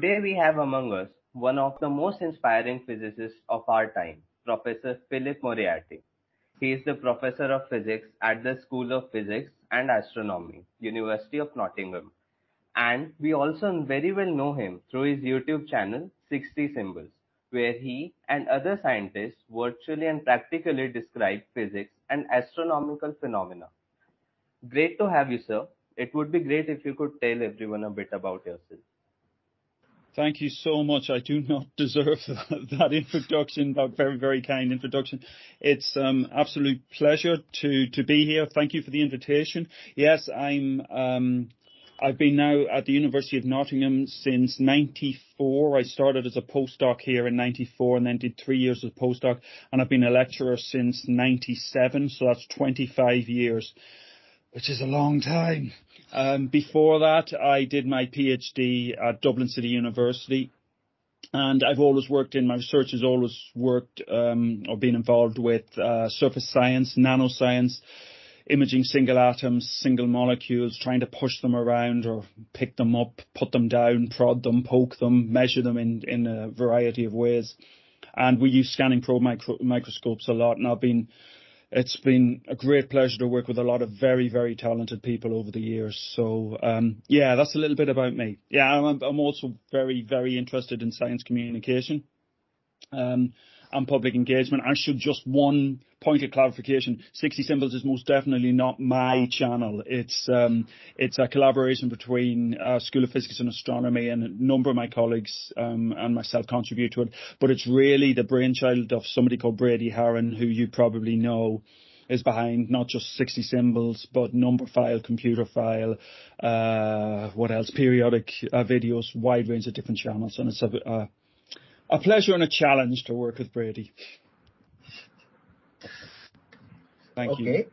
Today we have among us one of the most inspiring physicists of our time, Professor Philip Moriarty. He is the Professor of Physics at the School of Physics and Astronomy, University of Nottingham. And we also very well know him through his YouTube channel, 60 Symbols, where he and other scientists virtually and practically describe physics and astronomical phenomena. Great to have you, sir. It would be great if you could tell everyone a bit about yourself. Thank you so much. I do not deserve that introduction, that very, very kind introduction. It's um absolute pleasure to, to be here. Thank you for the invitation. Yes, I'm, um, I've been now at the University of Nottingham since 94. I started as a postdoc here in 94 and then did three years as a postdoc and I've been a lecturer since 97. So that's 25 years which is a long time. Um, before that, I did my PhD at Dublin City University. And I've always worked in my research has always worked um, or been involved with uh, surface science, nanoscience, imaging single atoms, single molecules, trying to push them around or pick them up, put them down, prod them, poke them, measure them in, in a variety of ways. And we use scanning probe micro- microscopes a lot. And I've been it's been a great pleasure to work with a lot of very, very talented people over the years. So, um, yeah, that's a little bit about me. Yeah, I'm, I'm also very, very interested in science communication. Um, and public engagement. I should just one point of clarification. 60 Symbols is most definitely not my channel. It's um, it's a collaboration between uh, School of Physics and Astronomy and a number of my colleagues um, and myself contribute to it. But it's really the brainchild of somebody called Brady Haran, who you probably know is behind not just 60 symbols, but Numberphile, Computerphile, uh, what else, periodic uh, videos, wide range of different channels. And it's a, uh, a pleasure and a challenge to work with Brady. Thank okay. you. Okay.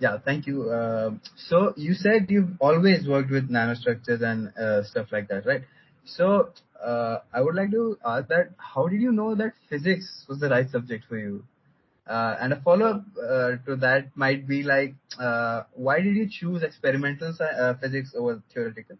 Yeah, thank you. Uh, so you said you've always worked with nanostructures and uh, stuff like that, right? So uh, I would like to ask that how did you know that physics was the right subject for you? Uh, and a follow-up uh, to that might be like, uh, why did you choose experimental physics over theoretical?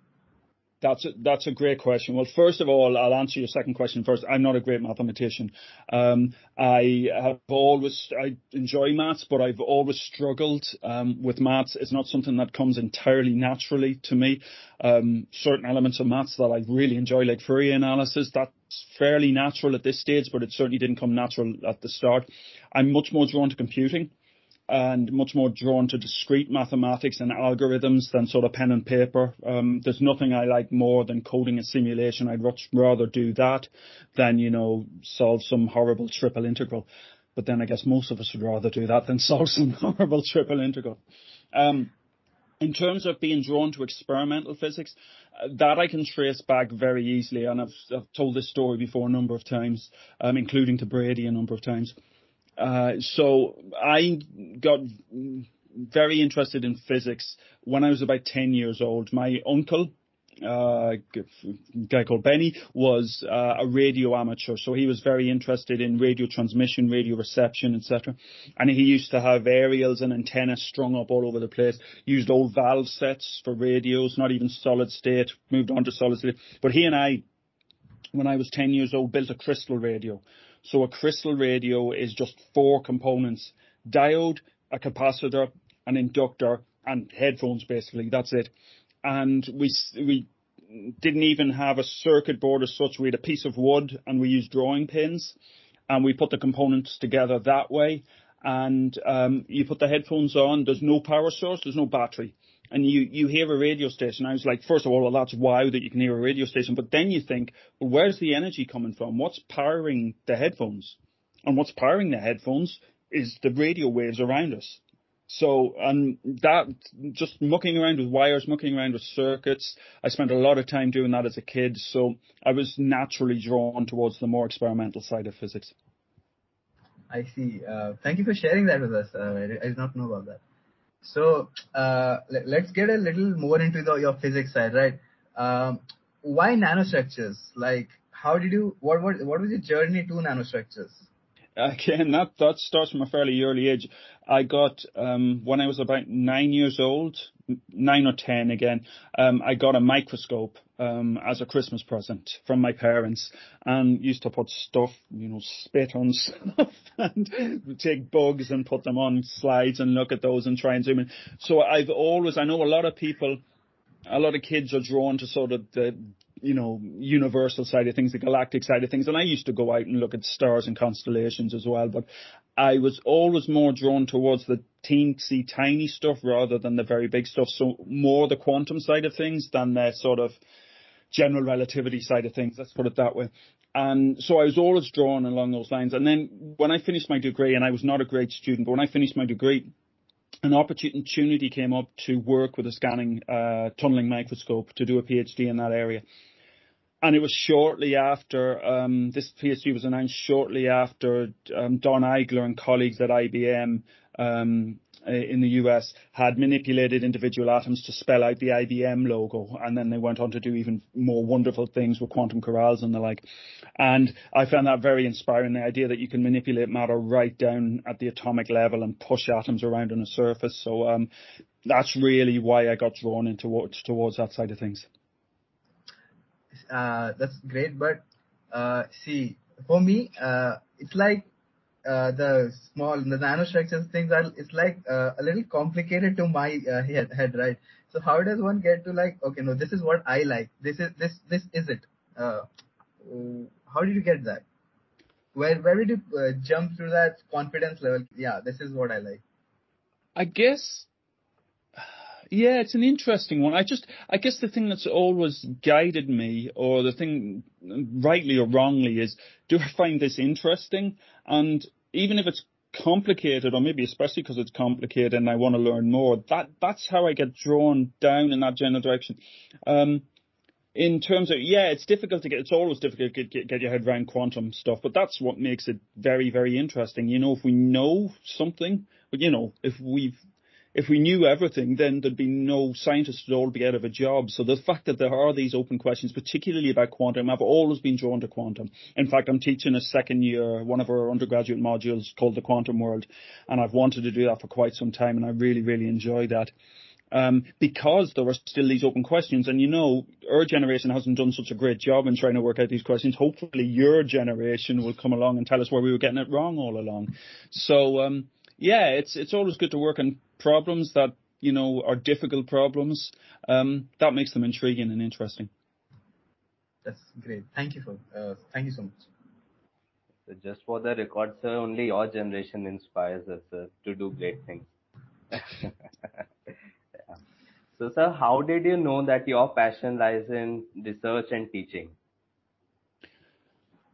That's a, that's a great question. Well, first of all, I'll answer your second question first. I'm not a great mathematician. Um, I have always, I enjoy maths, but I've always struggled um, with maths. It's not something that comes entirely naturally to me. Um, certain elements of maths that I really enjoy, like Fourier analysis, that's fairly natural at this stage, but it certainly didn't come natural at the start. I'm much more drawn to computing and much more drawn to discrete mathematics and algorithms than sort of pen and paper. Um, there's nothing I like more than coding a simulation. I'd much rather do that than, you know, solve some horrible triple integral. But then I guess most of us would rather do that than solve some horrible triple integral. Um, in terms of being drawn to experimental physics, uh, that I can trace back very easily, and I've, I've told this story before a number of times, um, including to Brady a number of times. Uh, so I got very interested in physics when I was about 10 years old. My uncle, uh, a guy called Benny, was uh, a radio amateur, so he was very interested in radio transmission, radio reception, etc. And he used to have aerials and antennas strung up all over the place. Used old valve sets for radios, not even solid state. Moved on to solid state, but he and I, when I was 10 years old, built a crystal radio. So a crystal radio is just four components, diode, a capacitor, an inductor, and headphones basically. That's it. And we, we didn't even have a circuit board as such. We had a piece of wood and we used drawing pins and we put the components together that way. And um, you put the headphones on, there's no power source, there's no battery and you, you hear a radio station. I was like, first of all, well, that's wow that you can hear a radio station. But then you think, well, where's the energy coming from? What's powering the headphones? And what's powering the headphones is the radio waves around us. So, and that, just mucking around with wires, mucking around with circuits, I spent a lot of time doing that as a kid. So I was naturally drawn towards the more experimental side of physics. I see. Uh, thank you for sharing that with us. Uh, I did not know about that. So uh, let, us get a little more into the, your physics side, right? Um, why nanostructures? Like, how did you? What what what was your journey to nanostructures? again, that that starts from a fairly early age. I got um, when I was about nine years old, nine or ten again. Um, I got a microscope um, as a Christmas present from my parents, and used to put stuff, you know, spit on stuff, and take bugs and put them on slides and look at those and try and zoom in. So I've always, I know a lot of people a lot of kids are drawn to sort of the you know, universal side of things, the galactic side of things. And I used to go out and look at stars and constellations as well, but I was always more drawn towards the teensy tiny stuff rather than the very big stuff. So more the quantum side of things than the sort of general relativity side of things. Let's put it that way. And so I was always drawn along those lines. And then when I finished my degree, and I was not a great student, but when I finished my degree, an opportunity came up to work with a scanning uh, tunneling microscope to do a PhD in that area and it was shortly after um, this PhD was announced. Shortly after um, Don Eigler and colleagues at IBM um, in the US had manipulated individual atoms to spell out the IBM logo, and then they went on to do even more wonderful things with quantum corrals and the like. And I found that very inspiring. The idea that you can manipulate matter right down at the atomic level and push atoms around on a surface. So um, that's really why I got drawn into towards, towards that side of things uh, that's great. But uh, see, for me, uh, it's like uh, the small, the nanostructures things are, it's like uh, a little complicated to my uh, head, head, right? So how does one get to like, okay, no, this is what I like. This is, this, this is it. Uh, how did you get that? Where, where did you uh, jump through that confidence level? Yeah, this is what I like. I guess yeah, it's an interesting one. I just, I guess the thing that's always guided me, or the thing, rightly or wrongly, is do I find this interesting? And even if it's complicated, or maybe especially because it's complicated and I want to learn more, that that's how I get drawn down in that general direction. Um, in terms of yeah, it's difficult to get. It's always difficult to get, get your head around quantum stuff, but that's what makes it very very interesting. You know, if we know something, but you know, if we've if we knew everything, then there'd be no scientists at all be out of a job. So the fact that there are these open questions, particularly about quantum, I've always been drawn to quantum. In fact, I'm teaching a second year, one of our undergraduate modules called the Quantum World, and I've wanted to do that for quite some time, and I really, really enjoy that. Um, because there are still these open questions. And you know, our generation hasn't done such a great job in trying to work out these questions. Hopefully, your generation will come along and tell us where we were getting it wrong all along. So, um, yeah, it's it's always good to work on problems that you know are difficult problems. Um, that makes them intriguing and interesting. That's great. Thank you for uh, thank you so much. So just for the record, sir, only your generation inspires us sir, to do great things. yeah. So, sir, how did you know that your passion lies in research and teaching?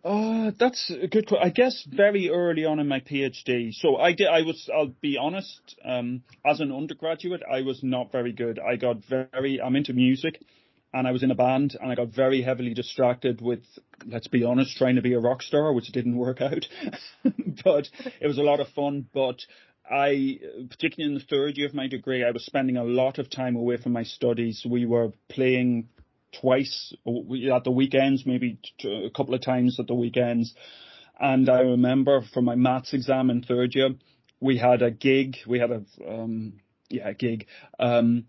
Uh, that's a good question. I guess very early on in my PhD. So I did, I was, I'll be honest, um, as an undergraduate, I was not very good. I got very, I'm into music and I was in a band and I got very heavily distracted with, let's be honest, trying to be a rock star, which didn't work out. but it was a lot of fun. But I, particularly in the third year of my degree, I was spending a lot of time away from my studies. We were playing twice at the weekends, maybe a couple of times at the weekends. And I remember for my maths exam in third year, we had a gig. We had a um, yeah a gig um,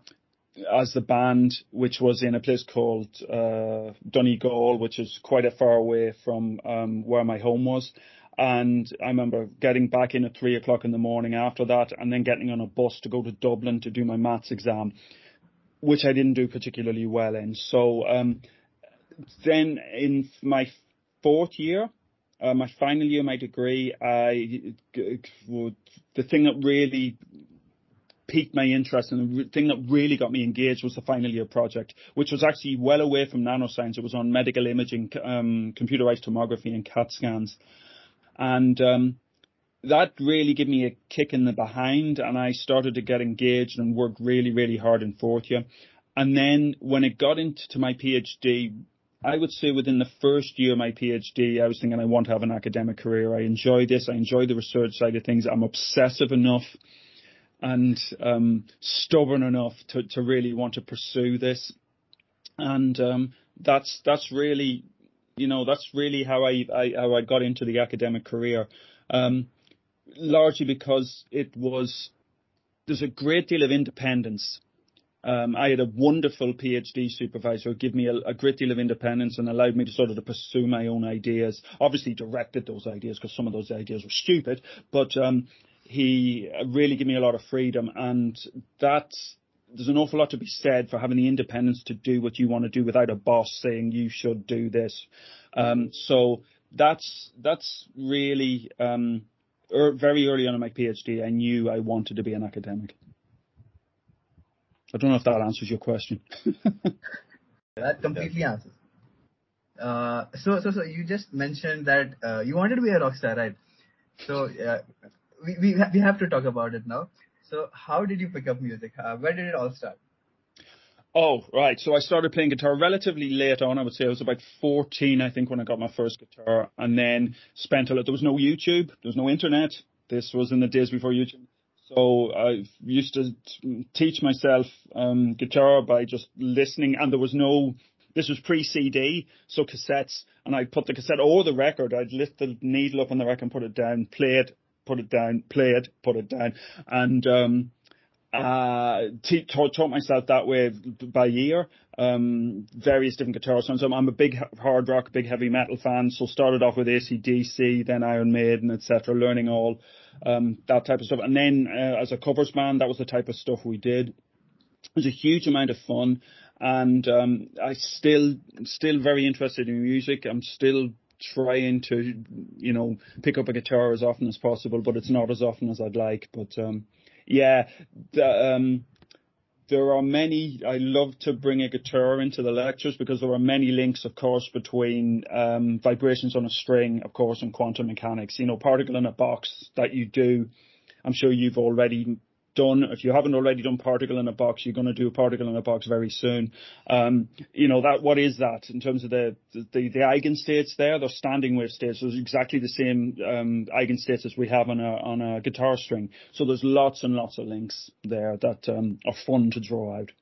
as the band, which was in a place called uh, Donegal, which is quite a far away from um, where my home was. And I remember getting back in at three o'clock in the morning after that, and then getting on a bus to go to Dublin to do my maths exam which I didn't do particularly well in. So um, then in my fourth year, uh, my final year, of my degree, I the thing that really piqued my interest and the thing that really got me engaged was the final year project, which was actually well away from nanoscience. It was on medical imaging, um, computerized tomography and CAT scans. And um, that really gave me a kick in the behind and I started to get engaged and worked really, really hard in fourth year. And then when it got into my PhD, I would say within the first year of my PhD, I was thinking I want to have an academic career. I enjoy this. I enjoy the research side of things. I'm obsessive enough and um, stubborn enough to, to really want to pursue this. And um, that's that's really, you know, that's really how I, I how I got into the academic career. Um, largely because it was there's a great deal of independence. Um, I had a wonderful PhD supervisor who gave me a, a, great deal of independence and allowed me to sort of to pursue my own ideas. Obviously directed those ideas because some of those ideas were stupid, but um, he really gave me a lot of freedom and that's there's an awful lot to be said for having the independence to do what you want to do without a boss saying you should do this. Um, so that's that's really um, er, very early on in my PhD. I knew I wanted to be an academic. I don't know if that answers your question. that completely answers. Uh, so, so, so you just mentioned that uh, you wanted to be a rock star, right? So, uh, we we we have to talk about it now. So, how did you pick up music? Uh, where did it all start? Oh, right. So I started playing guitar relatively late on. I would say I was about 14, I think, when I got my first guitar, and then spent a lot. There was no YouTube, there was no internet. This was in the days before YouTube. So I used to teach myself um, guitar by just listening, and there was no. This was pre-CD, so cassettes, and I'd put the cassette or the record. I'd lift the needle up on the record and put it down, play it, put it down, play it, put it down, and um, uh, te- taught, taught myself that way by ear. Um, various different guitar sounds. I'm, I'm a big hard rock, big heavy metal fan. So started off with ACDC, then Iron Maiden, etc. Learning all um, that type of stuff. And then uh, as a covers band, that was the type of stuff we did. It was a huge amount of fun, and um, I still still very interested in music. I'm still trying to, you know, pick up a guitar as often as possible, but it's not as often as I'd like. But um, yeah, the, um, there are many. I love to bring a guitar into the lectures because there are many links, of course, between um, vibrations on a string, of course, and quantum mechanics. You know, particle in a box that you do. I'm sure you've already done. If you haven't already done particle in a box, you're going to do a particle in a box very soon. Um, you know that what is that in terms of the the, the eigenstates there? They're standing wave states. So it's exactly the same um, eigenstates as we have on a on a guitar string. So there's lots and lots of links there that um, are fun to draw out.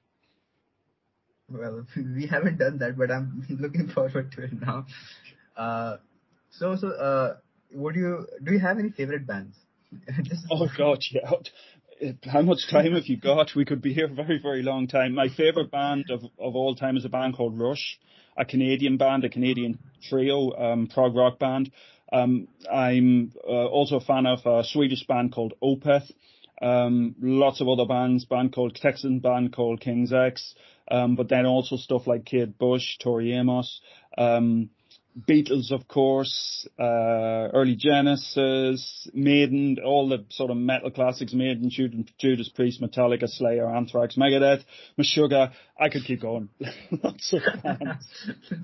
Well, we haven't done that, but I'm looking forward to it now. Uh, so so uh, would you do you have any favorite bands? oh God, yeah how much time have you got? We could be here a very, very long time. My favourite band of, of all time is a band called Rush, a Canadian band, a Canadian trio, um, prog rock band. Um, I'm uh, also a fan of a Swedish band called Opeth. Um, lots of other bands, band called Texan band called King's X, um, but then also stuff like Kate Bush, Tori Amos, um, Beatles, of course, uh, early Genesis, Maiden, all the sort of metal classics, Maiden, Judas Priest, Metallica, Slayer, Anthrax, Megadeth, Meshuggah. I could keep going. Lots of bands.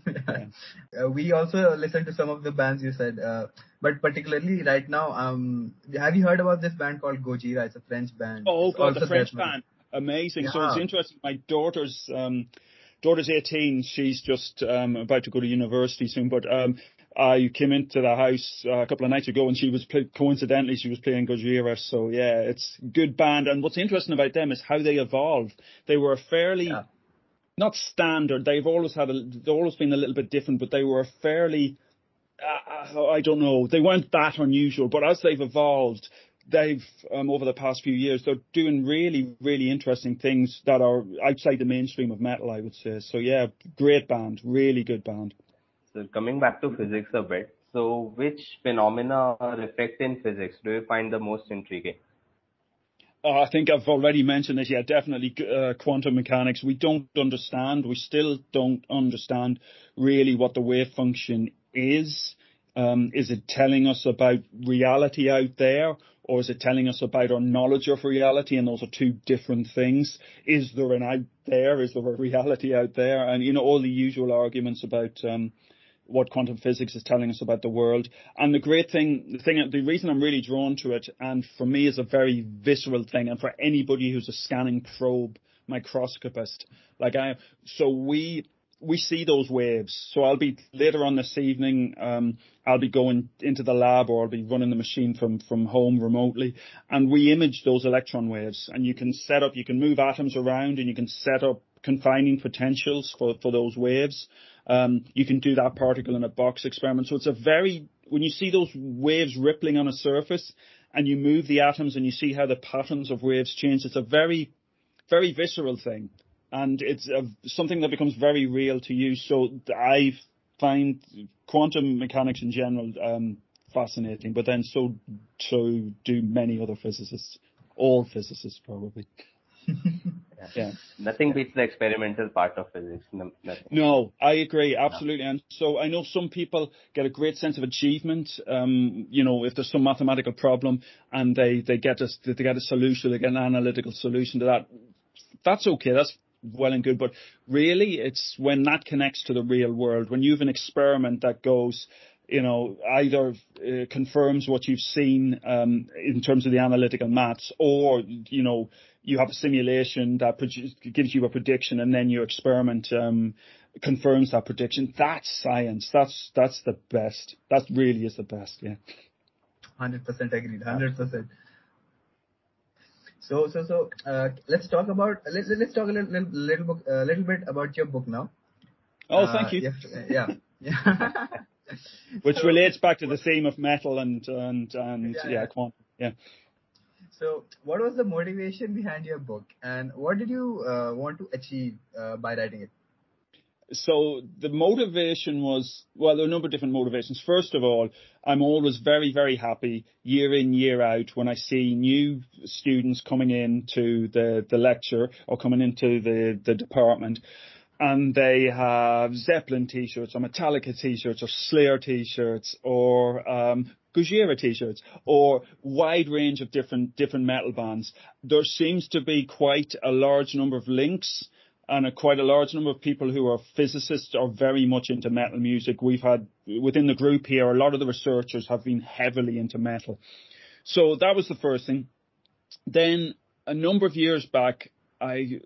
yeah. uh, we also listened to some of the bands you said, uh, but particularly right now, um, have you heard about this band called Gojira? It's a French band. Oh, God, the French band. Amazing. Yeah. So it's interesting. My daughter's, um, daughter's 18. She's just um, about to go to university soon. But um, I came into the house uh, a couple of nights ago and she was play- coincidentally she was playing Gojira. So yeah, it's good band. And what's interesting about them is how they evolved. They were fairly yeah. not standard. They've always had a, they've always been a little bit different, but they were fairly. Uh, I don't know. They weren't that unusual, but as they've evolved, they've um, over the past few years they're doing really really interesting things that are outside the mainstream of metal i would say so yeah great band really good band so coming back to physics a bit so which phenomena or effect in physics do you find the most intriguing uh, I think I've already mentioned this. Yeah, definitely uh, quantum mechanics. We don't understand. We still don't understand really what the wave function is. Um, is it telling us about reality out there, or is it telling us about our knowledge of reality? And those are two different things. Is there an out there? Is there a reality out there? And you know all the usual arguments about um, what quantum physics is telling us about the world. And the great thing, the thing, the reason I'm really drawn to it, and for me is a very visceral thing, and for anybody who's a scanning probe microscopist, like I, am, so we we see those waves. So I'll be later on this evening. Um, I'll be going into the lab or I'll be running the machine from from home remotely, and we image those electron waves. And you can set up, you can move atoms around, and you can set up confining potentials for for those waves. Um, you can do that particle in a box experiment. So it's a very when you see those waves rippling on a surface and you move the atoms and you see how the patterns of waves change, it's a very, very visceral thing. And it's a, something that becomes very real to you. So I find quantum mechanics in general um, fascinating, but then so so do many other physicists, all physicists probably. yeah. Nothing beats the experimental part of physics. No, no I agree absolutely. And so I know some people get a great sense of achievement. Um, you know, if there's some mathematical problem and they they get a they get a solution, they get an analytical solution to that. That's okay. That's well and good. But really, it's when that connects to the real world, when you have an experiment that goes, you know, either uh, confirms what you've seen um, in terms of the analytical maths, or you know, you have a simulation that produce, gives you a prediction, and then your experiment um, confirms that prediction. That's science. That's that's the best. That really is the best. Yeah. Hundred percent agreed. Hundred percent. So so so uh, let's talk about let, let's talk a little little little, book, uh, little bit about your book now. Oh, thank you. Uh, yeah. yeah. Which so, relates back to the theme of metal and and and yeah, yeah. Yeah. So, what was the motivation behind your book, and what did you uh, want to achieve uh, by writing it? So the motivation was well, there are a number of different motivations. First of all, I'm always very, very happy year in, year out when I see new students coming into the, the lecture or coming into the, the department and they have Zeppelin t-shirts or Metallica t-shirts or Slayer t-shirts or um, Gojira t-shirts or wide range of different different metal bands. There seems to be quite a large number of links and a, quite a large number of people who are physicists are very much into metal music. We've had within the group here, a lot of the researchers have been heavily into metal. So that was the first thing. Then a number of years back, I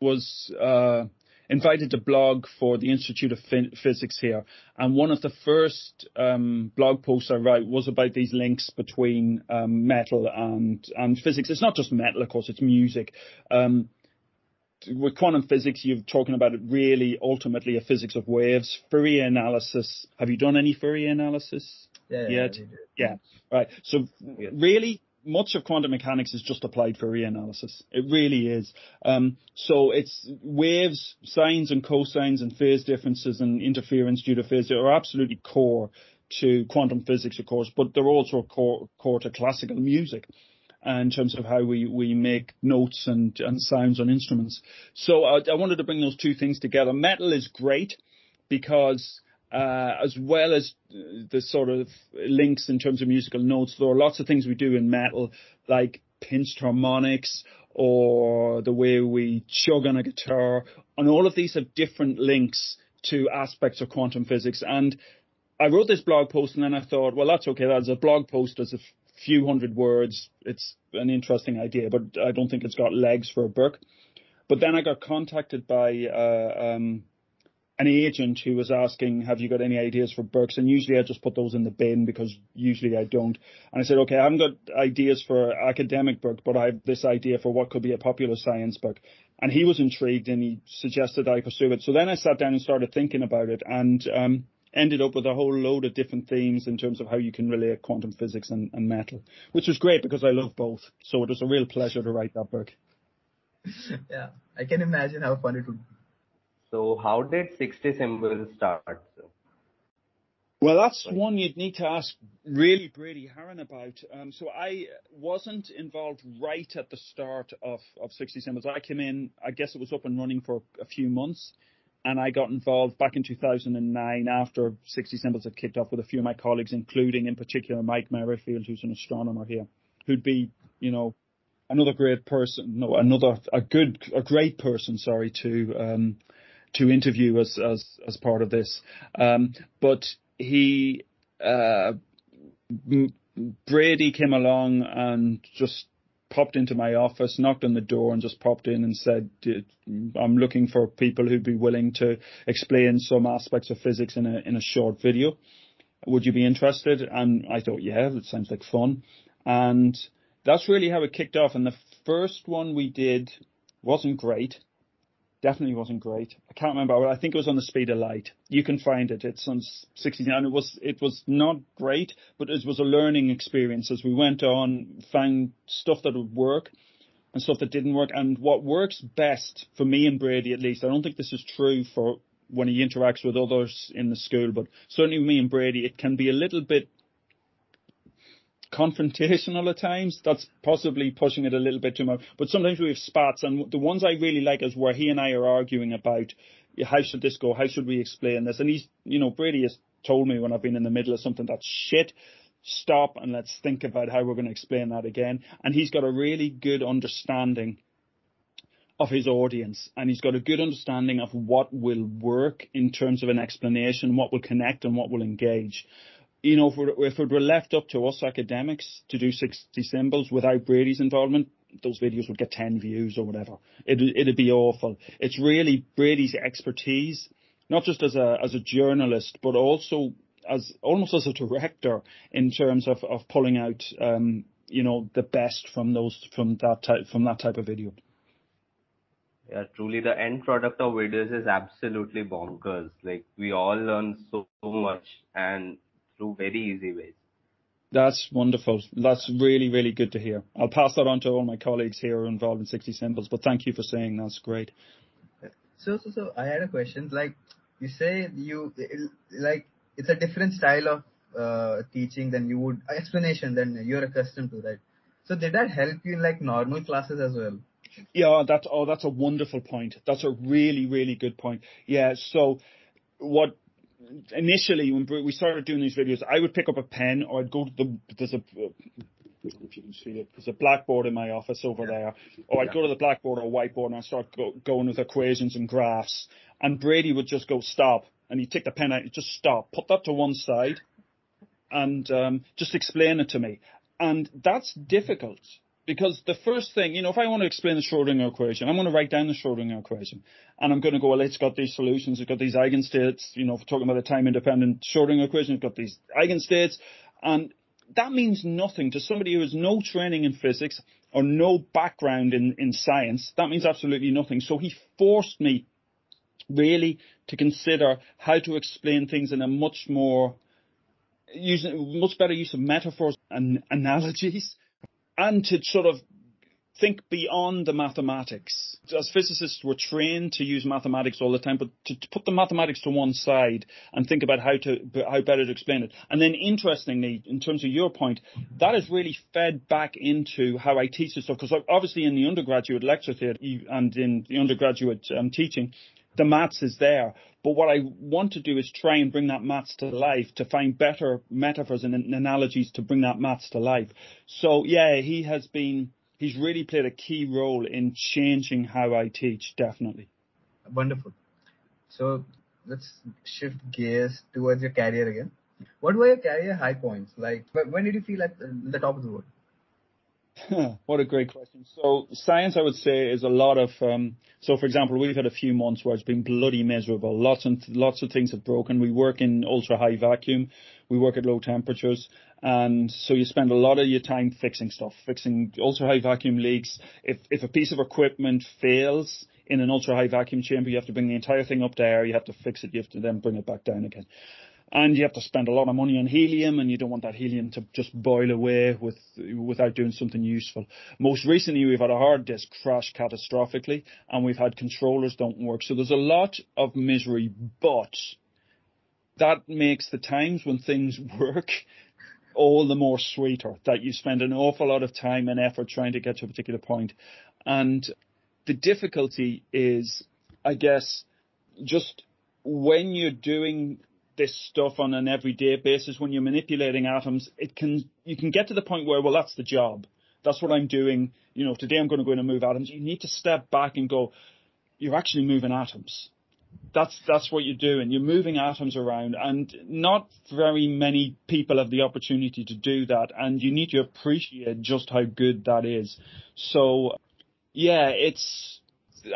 was uh, invited to blog for the Institute of Physics here, and one of the first um, blog posts I write was about these links between um, metal and and physics. It's not just metal, of course; it's music. Um, with quantum physics, you're talking about it really ultimately a physics of waves. Fourier analysis. Have you done any Fourier analysis yeah, yet? Yeah, yeah. Right. So really, much of quantum mechanics is just applied Fourier analysis. It really is. Um, so it's waves, sines and cosines and phase differences and interference due to phase are absolutely core to quantum physics, of course, but they're also core, core to classical music in terms of how we, we make notes and, and sounds on instruments. So I, I wanted to bring those two things together. Metal is great because uh, as well as the sort of links in terms of musical notes. There are lots of things we do in metal, like pinched harmonics or the way we chug on a guitar, and all of these have different links to aspects of quantum physics. And I wrote this blog post, and then I thought, well, that's okay. That's a blog post. There's a few hundred words. It's an interesting idea, but I don't think it's got legs for a book. But then I got contacted by uh, um, an agent who was asking, have you got any ideas for books? And usually I just put those in the bin because usually I don't. And I said, okay, I haven't got ideas for academic book, but I have this idea for what could be a popular science book. And he was intrigued and he suggested I pursue it. So then I sat down and started thinking about it and, um, ended up with a whole load of different themes in terms of how you can relate quantum physics and, and metal, which was great because I love both. So it was a real pleasure to write that book. Yeah, I can imagine how fun it would be. So how did 60 symbols start? Well, that's one you'd need to ask really Brady Haran about. Um, so I wasn't involved right at the start of, of 60 Symbols. I came in, I guess it was up and running for a few months, and I got involved back in 2009 after 60 Symbols had kicked off with a few of my colleagues, including in particular Mike Merrifield, who's an astronomer here, who'd be, you know, another great person, no, another, a good, a great person, sorry, to, um, to interview as as as part of this. Um, but he uh, Brady came along and just popped into my office, knocked on the door, and just popped in and said, "I'm looking for people who'd be willing to explain some aspects of physics in a in a short video. Would you be interested?" And I thought, "Yeah, that sounds like fun." And that's really how it kicked off. And the first one we did wasn't great definitely wasn't great. I can't remember. I think it was on the speed of light. You can find it. It's on 16, and it was it was not great, but it was a learning experience as we went on, found stuff that would work and stuff that didn't work. And what works best for me and Brady, at least, I don't think this is true for when he interacts with others in the school, but certainly me and Brady, it can be a little bit confrontational at times. That's possibly pushing it a little bit too much. But sometimes we have spats, and the ones I really like is where he and I are arguing about how should this go, how should we explain this, and he's, you know, Brady has told me when I've been in the middle of something that's shit. Stop and let's think about how we're going to explain that again. And he's got a really good understanding of his audience and he's got a good understanding of what will work in terms of an explanation, what will connect and what will engage you know, if, if it were left up to us academics to do 60 symbols without Brady's involvement, those videos would get 10 views or whatever. It, it'd be awful. It's really Brady's expertise, not just as a, as a journalist, but also as, almost as a director in terms of, of pulling out, um, you know, the best from those, from that type, from that type of video. Yeah, truly the end product of videos is absolutely bonkers. Like we all learn so, so much and through very easy ways. That's wonderful. That's really, really good to hear. I'll pass that on to all my colleagues here who are involved in 60 Symbols, but thank you for saying that's great. So, so, so I had a question. Like, you say you, like, it's a different style of uh, teaching than you would, explanation than you're accustomed to, right? So did that help you in like normal classes as well? Yeah, that's, oh, that's a wonderful point. That's a really, really good point. Yeah, so what initially when we started doing these videos, I would pick up a pen or I'd go to the there's a if you can see it, there's a blackboard in my office over there, or I'd go to the blackboard or whiteboard and I'd start go, going with equations and graphs, and Brady would just go stop, and he'd take the pen out, just stop, put that to one side, and um, just explain it to me, and that's difficult because the first thing, you know, if I want to explain the Schrodinger equation, I'm going to write down the Schrodinger equation. And I'm going to go, well, it's got these solutions, it's got these eigenstates, you know, if we're talking about a time independent Schrodinger equation, it's got these eigenstates. And that means nothing to somebody who has no training in physics or no background in, in science. That means absolutely nothing. So he forced me really to consider how to explain things in a much more using much better use of metaphors and analogies and to sort of think beyond the mathematics. As physicists, we're trained to use mathematics all the time, but to, to, put the mathematics to one side and think about how to how better to explain it. And then, interestingly, in terms of your point, that is really fed back into how I teach this stuff. Because obviously, in the undergraduate lecture theatre and in the undergraduate um, teaching, the maths is there. But what I want to do is try and bring that maths to life, to find better metaphors and analogies to bring that maths to life. So yeah, he has been, he's really played a key role in changing how I teach, definitely. Wonderful. So let's shift gears towards your career again. What were your career high points? Like, when did you feel at the top of the world? what a great question. So science, I would say, is a lot of. Um, so, for example, we've had a few months where it's been bloody miserable. Lots and lots of things have broken. We work in ultra high vacuum. We work at low temperatures, and so you spend a lot of your time fixing stuff, fixing ultra high vacuum leaks. If if a piece of equipment fails in an ultra high vacuum chamber, you have to bring the entire thing up air. You have to fix it. You have to then bring it back down again and you have to spend a lot of money on helium and you don't want that helium to just boil away with without doing something useful. Most recently we've had a hard disk crash catastrophically and we've had controllers don't work. So there's a lot of misery, but that makes the times when things work all the more sweeter that you spend an awful lot of time and effort trying to get to a particular point. And the difficulty is, I guess, just when you're doing this stuff on an everyday basis, when you're manipulating atoms, it can you can get to the point where well that's the job. That's what I'm doing. You know, today I'm going to go in and move atoms. You need to step back and go, you're actually moving atoms. That's that's what you're doing. You're moving atoms around, and not very many people have the opportunity to do that. And you need to appreciate just how good that is. So, yeah, it's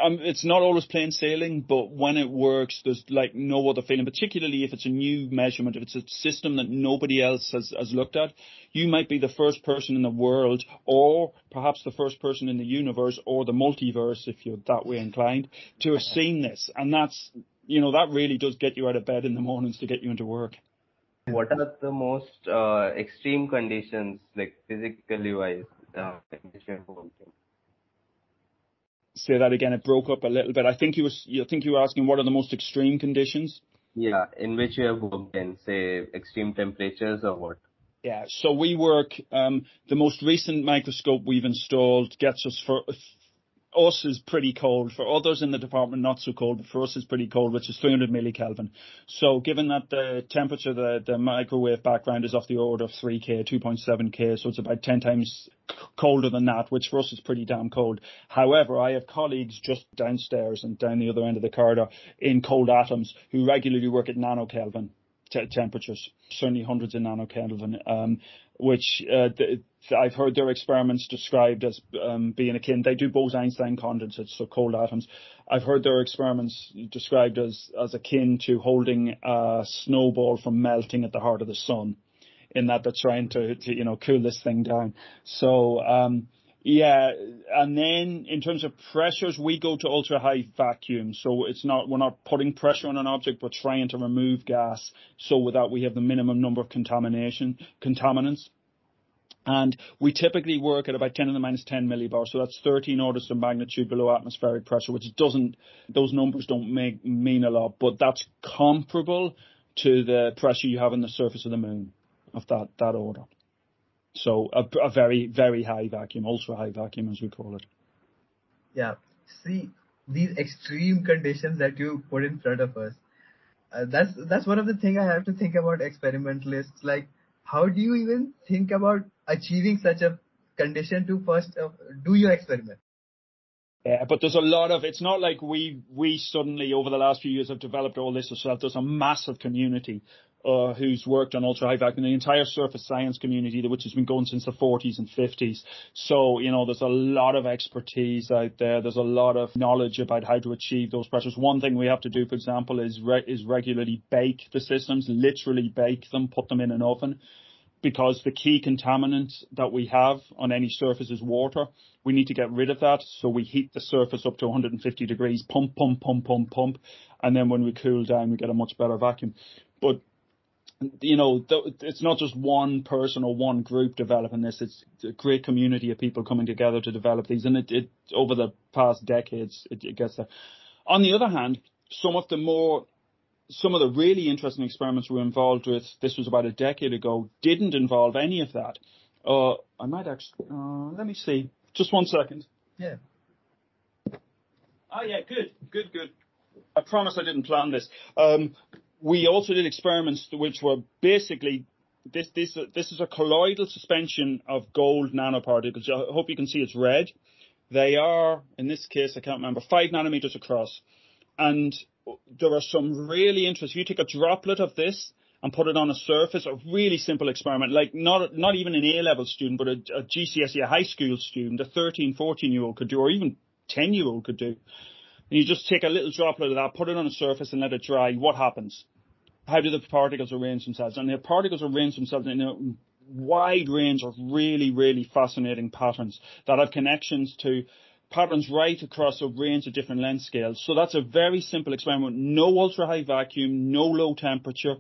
um, it's not always plain sailing, but when it works, there's like no other feeling, particularly if it's a new measurement, if it's a system that nobody else has, has looked at. You might be the first person in the world, or perhaps the first person in the universe, or the multiverse, if you're that way inclined, to have seen this. And that's, you know, that really does get you out of bed in the mornings to get you into work. What are the most uh, extreme conditions, like physically wise, uh, say that again. It broke up a little bit. I think you was, you think you were asking what are the most extreme conditions? Yeah, in which you have worked in, say, extreme temperatures or what? Yeah, so we work, um, the most recent microscope we've installed gets us for us is pretty cold. For others in the department, not so cold, but for us is pretty cold, which is 300 millikelvin. So given that the temperature, the, the microwave background is off the order of 3K, 2.7K, so it's about 10 times colder than that, which for us is pretty damn cold. However, I have colleagues just downstairs and down the other end of the corridor in cold atoms who regularly work at nanokelvin temperatures, certainly hundreds of nanokelvin, um, which uh, I've heard their experiments described as um, being akin. They do Bose-Einstein condensates, so cold atoms. I've heard their experiments described as as akin to holding a snowball from melting at the heart of the sun, in that they're trying to, to you know cool this thing down. So um, yeah, and then in terms of pressures, we go to ultra high vacuum. So it's not we're not putting pressure on an object, but trying to remove gas. So that, we have the minimum number of contamination contaminants. And we typically work at about 10 to the minus 10 millibar, so that's 13 orders of magnitude below atmospheric pressure, which doesn't, those numbers don't make, mean a lot, but that's comparable to the pressure you have on the surface of the moon of that, that order. So a, a very, very high vacuum, ultra high vacuum as we call it. Yeah. See, these extreme conditions that you put in front of us, uh, that's, that's one of the things I have to think about experimentalists. Like, how do you even think about achieving such a condition to first uh, do your experiment? Yeah, but there's a lot of, it's not like we, we suddenly over the last few years have developed all this ourselves. There's a massive community uh, who's worked on ultra high vacuum, the entire surface science community, which has been going since the 40s and 50s. So, you know, there's a lot of expertise out there. There's a lot of knowledge about how to achieve those pressures. One thing we have to do, for example, is re- is regularly bake the systems, literally bake them, put them in an oven because the key contaminant that we have on any surface is water. We need to get rid of that. So we heat the surface up to 150 degrees, pump, pump, pump, pump, pump. And then when we cool down, we get a much better vacuum. But you know, it's not just one person or one group developing this. It's a great community of people coming together to develop these. And it, it over the past decades, it, it gets there. On the other hand, some of the more, some of the really interesting experiments we were involved with, this was about a decade ago, didn't involve any of that. Uh, I might actually, uh, let me see. Just one second. Yeah. Oh yeah, good, good, good. I promise I didn't plan this. Um, we also did experiments which were basically this this this is a colloidal suspension of gold nanoparticles. I hope you can see it's red. They are, in this case, I can't remember, five nanometers across. And there are some really interesting. If you take a droplet of this and put it on a surface, a really simple experiment, like not not even an A level student, but a, a GCSE, a high school student, a 13, 14 year old could do, or even 10 year old could do. And you just take a little droplet of that, put it on a surface and let it dry. What happens? How do the particles arrange themselves? And the particles arrange themselves in a wide range of really, really fascinating patterns that have connections to patterns right across a range of different length scales. So that's a very simple experiment. No ultra high vacuum, no low temperature,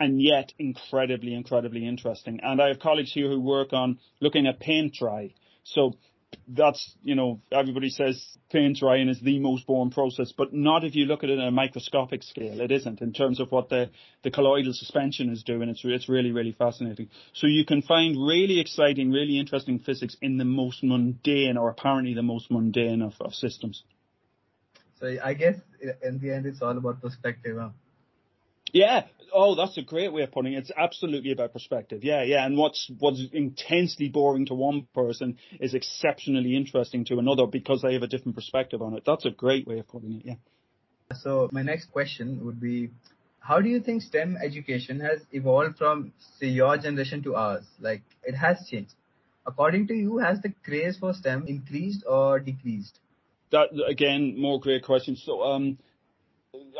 and yet incredibly, incredibly interesting. And I have colleagues here who work on looking at paint dry. So that's, you know, everybody says paint drying is the most boring process, but not if you look at it on a microscopic scale. It isn't in terms of what the, the colloidal suspension is doing. It's, it's really, really fascinating. So you can find really exciting, really interesting physics in the most mundane or apparently the most mundane of, of systems. So I guess in the end, it's all about perspective. Huh? Yeah. Oh, that's a great way of putting it. It's absolutely about perspective. Yeah, yeah. And what's what's intensely boring to one person is exceptionally interesting to another because they have a different perspective on it. That's a great way of putting it. Yeah. So my next question would be, how do you think STEM education has evolved from say your generation to ours? Like it has changed. According to you, has the craze for STEM increased or decreased? that again, more great questions. So, um,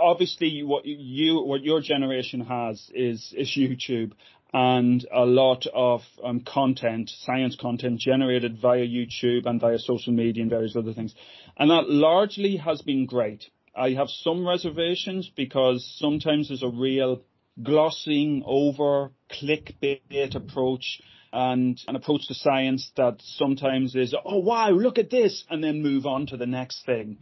obviously, what you what your generation has is is YouTube and a lot of um, content, science content generated via YouTube and via social media and various other things. And that largely has been great. I have some reservations because sometimes there's a real glossing over clickbait approach and an approach to science that sometimes is, oh wow, look at this, and then move on to the next thing.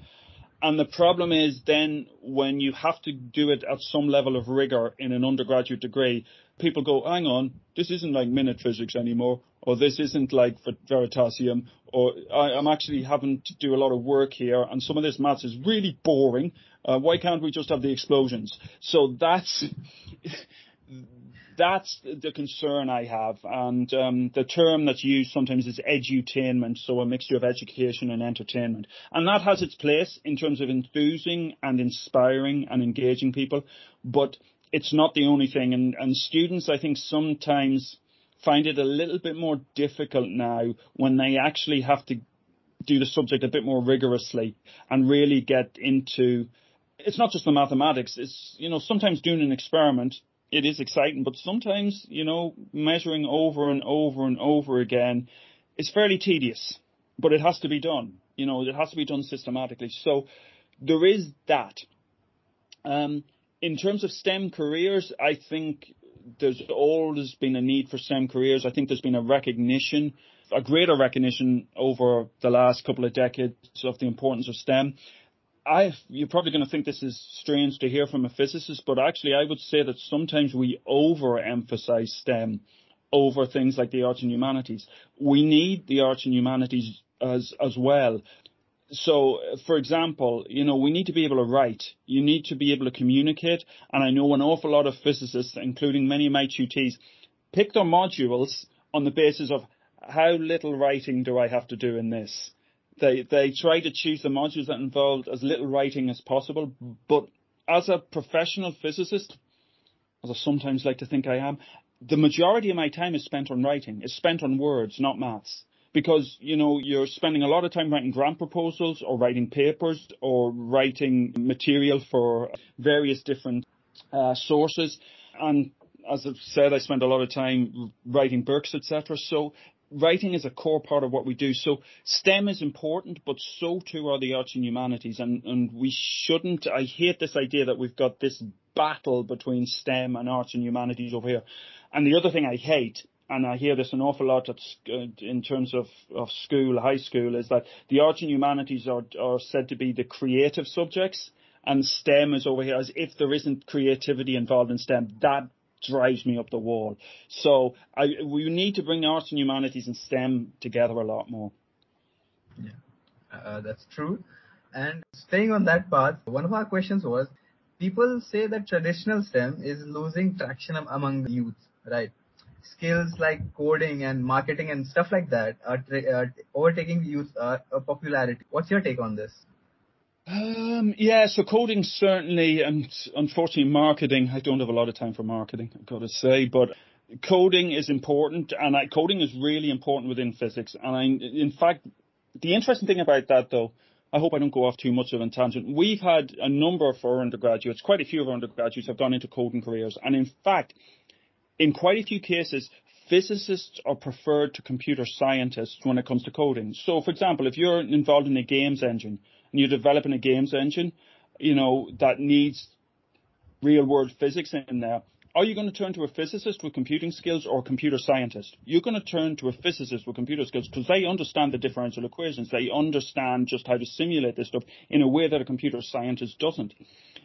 And the problem is then when you have to do it at some level of rigor in an undergraduate degree, people go, hang on, this isn't like MinutePhysics anymore, or this isn't like Veritasium, or I, am actually having to do a lot of work here, and some of this maths is really boring. Uh, why can't we just have the explosions? So that's that's the concern I have. And um, the term that's used sometimes is edutainment, so a mixture of education and entertainment. And that has its place in terms of enthusing and inspiring and engaging people, but it's not the only thing. And, and students, I think, sometimes find it a little bit more difficult now when they actually have to do the subject a bit more rigorously and really get into it's not just the mathematics. It's you know sometimes doing an experiment it is exciting, but sometimes, you know, measuring over and over and over again is fairly tedious, but it has to be done. You know, it has to be done systematically. So there is that. Um, in terms of STEM careers, I think there's always been a need for STEM careers. I think there's been a recognition, a greater recognition over the last couple of decades of the importance of STEM. I, you're probably going to think this is strange to hear from a physicist, but actually I would say that sometimes we overemphasize STEM over things like the arts and humanities. We need the arts and humanities as, as well. So, for example, you know, we need to be able to write. You need to be able to communicate. And I know an awful lot of physicists, including many of my tutees, pick their modules on the basis of how little writing do I have to do in this? They they try to choose the modules that involved as little writing as possible. But as a professional physicist, as I sometimes like to think I am, the majority of my time is spent on writing. It's spent on words, not maths. Because, you know, you're spending a lot of time writing grant proposals or writing papers or writing material for various different uh, sources. And as I've said, I spend a lot of time writing books, etc. So writing is a core part of what we do. So STEM is important, but so too are the arts and humanities. And, and we shouldn't, I hate this idea that we've got this battle between STEM and arts and humanities over here. And the other thing I hate, and I hear this an awful lot at, uh, in terms of, of school, high school, is that the arts and humanities are, are said to be the creative subjects and STEM is over here as if there isn't creativity involved in STEM. That drives me up the wall. So I, we need to bring arts and humanities and STEM together a lot more. Yeah, uh, that's true. And staying on that path, one of our questions was, people say that traditional STEM is losing traction among the youth, right? Skills like coding and marketing and stuff like that are tra- overtaking the youth uh, popularity. What's your take on this? Um, yeah, so coding certainly, and unfortunately marketing, I don't have a lot of time for marketing, I've got to say, but coding is important and I, coding is really important within physics. And I, in fact, the interesting thing about that though, I hope I don't go off too much of a tangent. We've had a number of our undergraduates, quite a few of our undergraduates have gone into coding careers. And in fact, in quite a few cases, physicists are preferred to computer scientists when it comes to coding. So for example, if you're involved in a games engine, and you're developing a games engine, you know, that needs real world physics in there, are you going to turn to a physicist with computing skills or a computer scientist? You're going to turn to a physicist with computer skills because they understand the differential equations. They understand just how to simulate this stuff in a way that a computer scientist doesn't.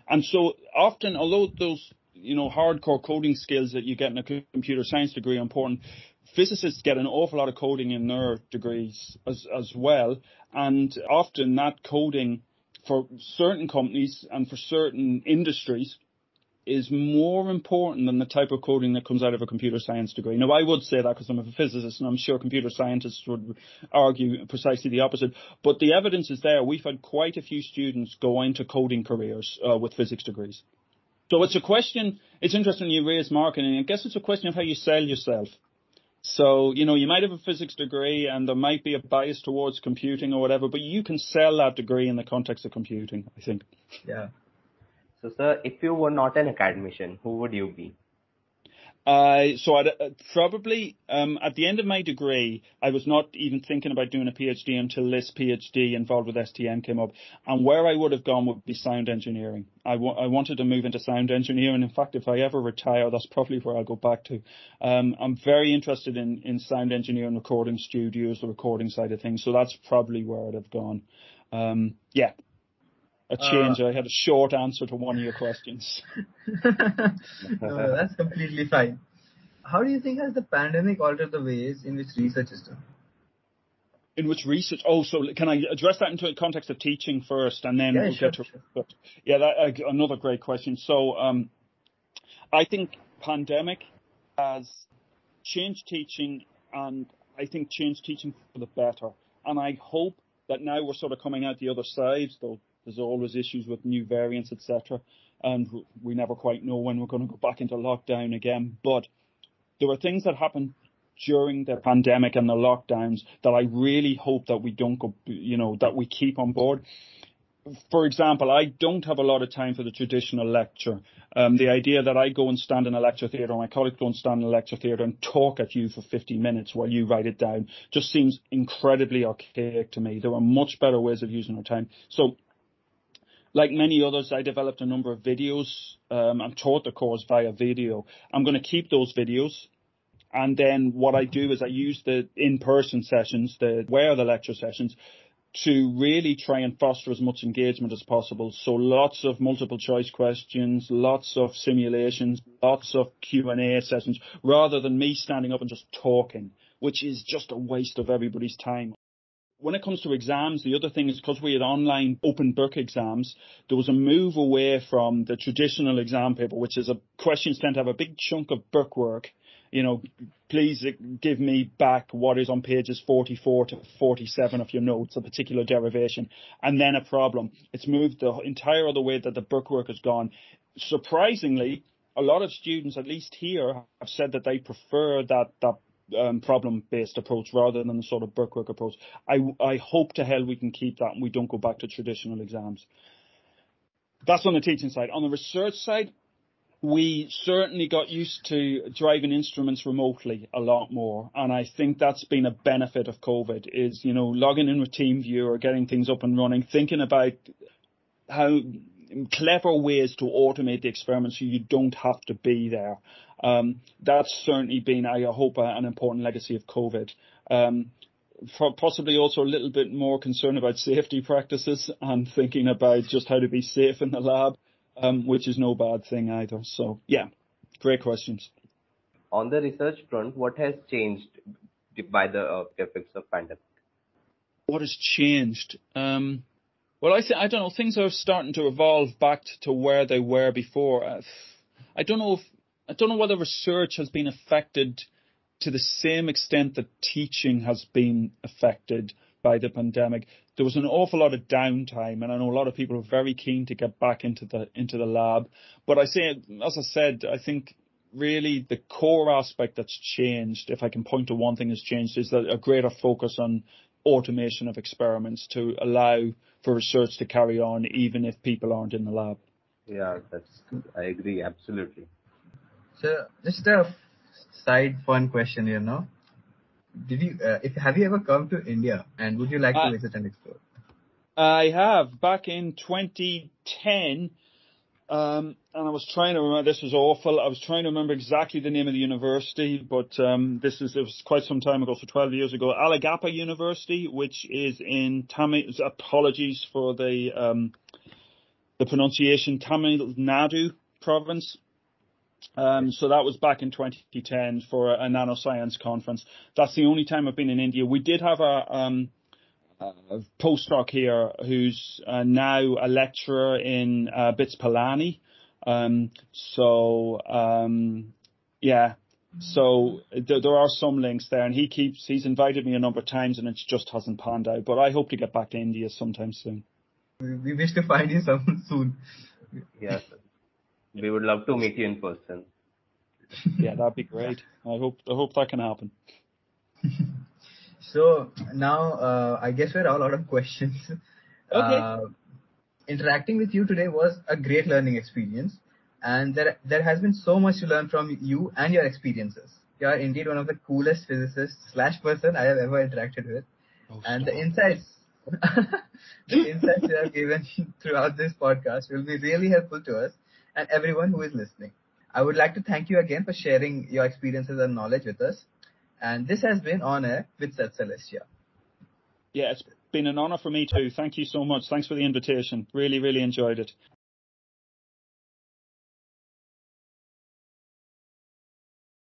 And so often, although those, you know, hardcore coding skills that you get in a computer science degree are important, physicists get an awful lot of coding in their degrees as, as well. And often that coding for certain companies and for certain industries is more important than the type of coding that comes out of a computer science degree. Now, I would say that because I'm a physicist and I'm sure computer scientists would argue precisely the opposite. But the evidence is there. We've had quite a few students go into coding careers uh, with physics degrees. So it's a question, it's interesting you raise marketing. I guess it's a question of how you sell yourself So, you know, you might have a physics degree and there might be a bias towards computing or whatever, but you can sell that degree in the context of computing, I think. Yeah. So, sir, if you were not an academician, who would you be? Uh, so I'd, uh, probably um, at the end of my degree, I was not even thinking about doing a PhD until this PhD involved with STM came up. And where I would have gone would be sound engineering. I, w- I wanted to move into sound engineering. In fact, if I ever retire, that's probably where I'll go back to. Um, I'm very interested in, in sound engineering, recording studios, the recording side of things. So that's probably where I'd have gone. Um, yeah, a uh, change. Uh, I had a short answer to one of your questions. no, that's completely fine. How do you think has the pandemic altered the ways in which research is done? In which research? Oh, so can I address that into a context of teaching first, and then yeah, we'll sure, get to. Sure. Yeah, that, uh, another great question. So, um, I think pandemic has changed teaching, and I think changed teaching for the better. And I hope that now we're sort of coming out the other side, though there's always issues with new variants, etc. And we never quite know when we're going to go back into lockdown again. But there were things that happened during the pandemic and the lockdowns that I really hope that we don't go, you know, that we keep on board. For example, I don't have a lot of time for the traditional lecture. Um, the idea that I go and stand in a lecture theatre, or my colleagues go and stand in a lecture theatre and talk at you for 50 minutes while you write it down just seems incredibly archaic to me. There are much better ways of using our time. So like many others, I developed a number of videos um, and taught the course via video. I'm going to keep those videos. And then what I do is I use the in-person sessions, the where the lecture sessions, to really try and foster as much engagement as possible. So lots of multiple choice questions, lots of simulations, lots of Q&A sessions, rather than me standing up and just talking, which is just a waste of everybody's time when it comes to exams, the other thing is because we had online open book exams, there was a move away from the traditional exam paper, which is a questions tend to have a big chunk of bookwork. You know, please give me back what is on pages 44 to 47 of your notes, a particular derivation, and then a problem. It's moved the entire other way that the bookwork has gone. Surprisingly, a lot of students, at least here, have said that they prefer that that um, problem-based approach rather than the sort of bookwork approach. I, I hope to hell we can keep that and we don't go back to traditional exams. That's on the teaching side. On the research side, we certainly got used to driving instruments remotely a lot more. And I think that's been a benefit of COVID is, you know, logging in with TeamViewer or getting things up and running, thinking about how clever ways to automate the experiment so you don't have to be there. Um, that's certainly been, I hope, an important legacy of COVID. Um, possibly also a little bit more concern about safety practices and thinking about just how to be safe in the lab, um, which is no bad thing either. So yeah, great questions. On the research front, what has changed by the uh, effects of pandemic? What has changed? Um, well, I, th- I don't know. Things are starting to evolve back to where they were before. Uh, I don't know if I don't know whether research has been affected to the same extent that teaching has been affected by the pandemic. There was an awful lot of downtime, and I know a lot of people are very keen to get back into the into the lab. But I say, as I said, I think really the core aspect that's changed, if I can point to one thing that's changed, is that a greater focus on automation of experiments to allow for research to carry on even if people aren't in the lab. Yeah, that's I agree absolutely. So just a side fun question, you know. Did you uh, if have you ever come to India and would you like uh, to visit and explore? I have back in 2010. Um, and I was trying to remember. This was awful. I was trying to remember exactly the name of the university, but um, this is it was quite some time ago, so 12 years ago. Alagappa University, which is in Tamil. Apologies for the um, the pronunciation, Tamil Nadu province. Um, so that was back in 2010 for a, a nanoscience conference. That's the only time I've been in India. We did have a um, uh, postdoc here who's uh, now a lecturer in uh, BITS Pilani. Um, so um, yeah, so th- there are some links there, and he keeps he's invited me a number of times, and it just hasn't panned out. But I hope to get back to India sometime soon. We wish to find you some soon. Yes, we would love to meet you in person. yeah, that'd be great. I hope I hope that can happen. so now uh, I guess we're all out of questions. Okay. Uh, interacting with you today was a great learning experience, and there there has been so much to learn from you and your experiences. You are indeed one of the coolest physicists slash person I have ever interacted with, Oh, and the insights. the insights you have given throughout this podcast will be really helpful to us and everyone who is listening. I would like to thank you again for sharing your experiences and knowledge with us. And this has been On Air with SEDS Celestia. Yeah, it's been an honour for me too. Thank you so much. Thanks for the invitation. Really, really enjoyed it.